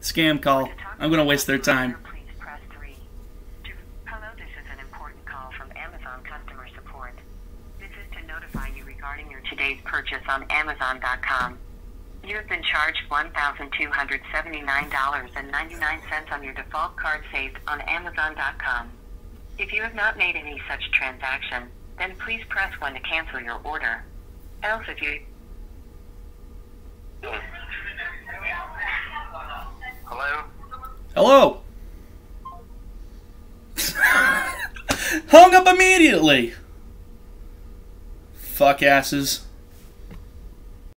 Scam call. I'm gonna waste their time. Please press three. To- Hello, this is an important call from Amazon customer support. This is to notify you regarding your today's purchase on Amazon.com. You have been charged $1,279.99 on your default card saved on Amazon.com. If you have not made any such transaction, then please press 1 to cancel your order. Else if you... Hello. Hung up immediately. Fuck asses.